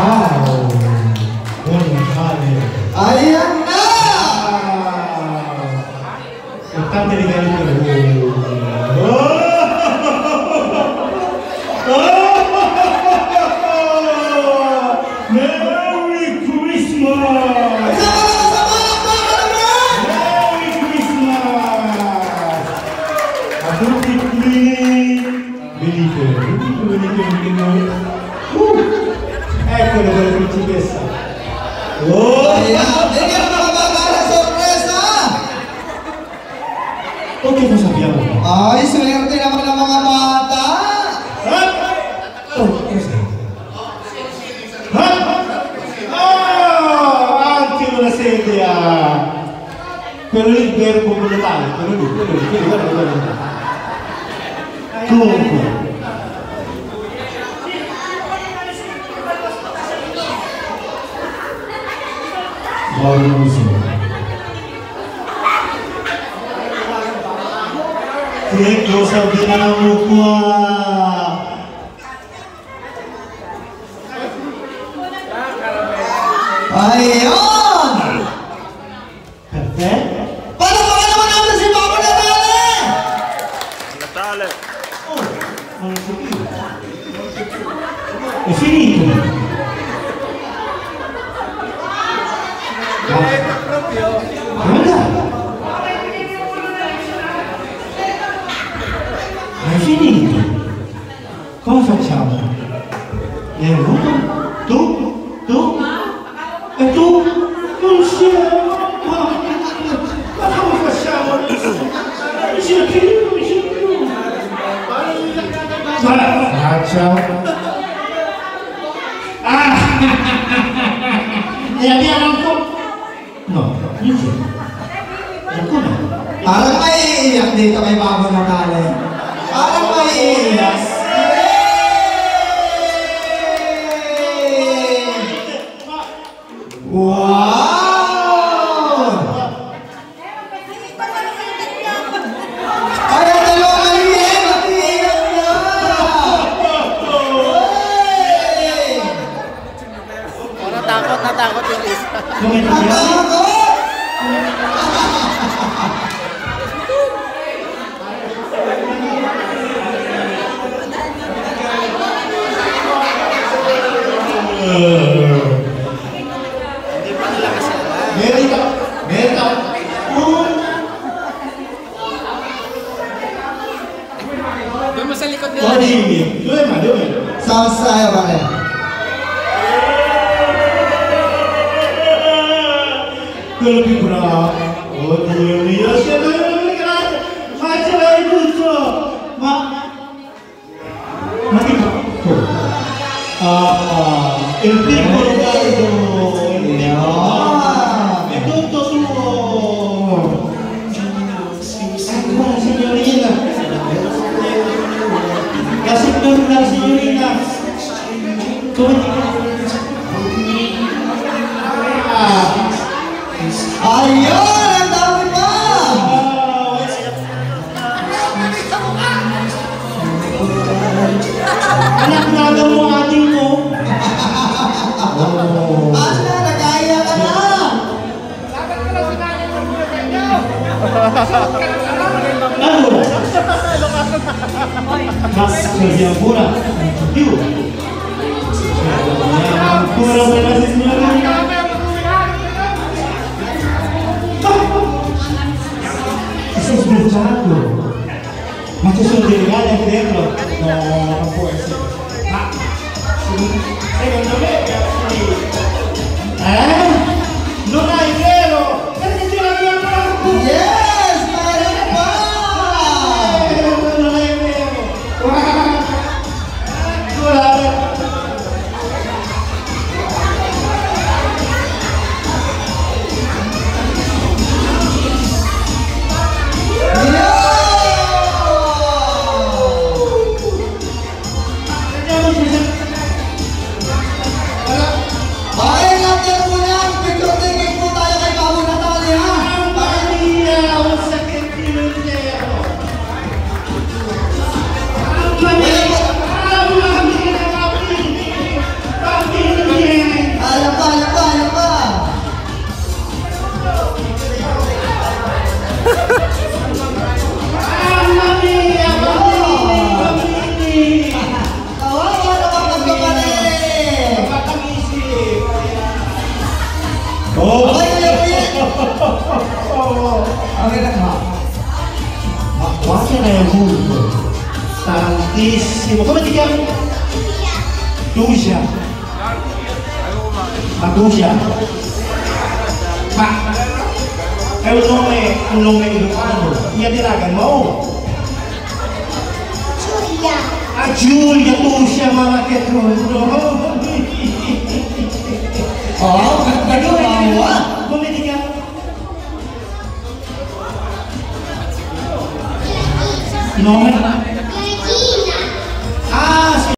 Wow. What a hot Ayan. Eccolo con la principessa. Oh! Vediamo la bella sorpresa! O oh, che lo sappiamo? Ah, io sono la bella mamma Eh? Oh, cos'è? Eh? Oh, anche una sedia! Quello lì il verbo monetario, quello lì, quello lì, quello lì, quello lì. Comunque. Palamakan naman natin si Papa Natale! Natale. Oh, non lo sapevo. È finito. Guarda. Finito? Come facciamo? È venuto? Tu? Tu? E tu? Non siamo! Ma come facciamo? Non c'è più, non c'è più! Guarda, faccia! Ah! Ne abbiamo ancora? No, non c'è. Ancora? Parang may iiyak dito kay Papa Natale. Parang lindas. Hindi pa nila kasi alam. Meron ka, meron ka. Doon mo sa likod nila. Doon yun. Doon ma, doon yun. Sound style ba eh? Kalabi ko na. O, doon yun. Siya doon yun. Macha ay gusto. Ma... Mati in people Ma così ancora non più. Cioè, ancora quella signorina. Ti sei sbocciato? Ma ci sono dei regali anche dentro? No, non può essere. Ma secondo me è avete fatto? Ma qua ce n'è un Tantissimo. Come ti chiami? Dusia. Ma Dusia. Ma è un nome, un nome romano. Via di raga, ma oh. Giulia. Ah Giulia, Dusia, ma che trovo. Oh, No.